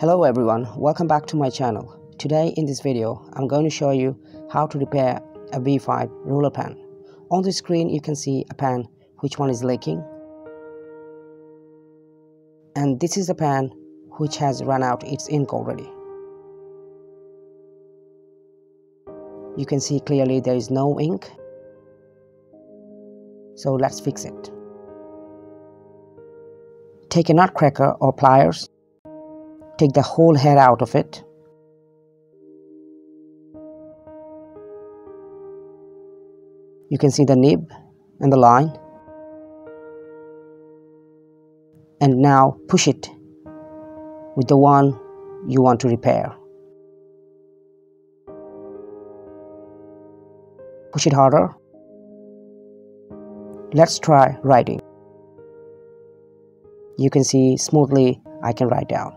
Hello everyone, welcome back to my channel. Today in this video, I'm going to show you how to repair a V5 roller pen. On the screen you can see a pen which one is leaking. And this is a pen which has run out its ink already. You can see clearly there is no ink. So let's fix it. Take a nutcracker or pliers take the whole hair out of it. You can see the nib and the line. And now push it with the one you want to repair. Push it harder. Let's try writing. You can see smoothly I can write down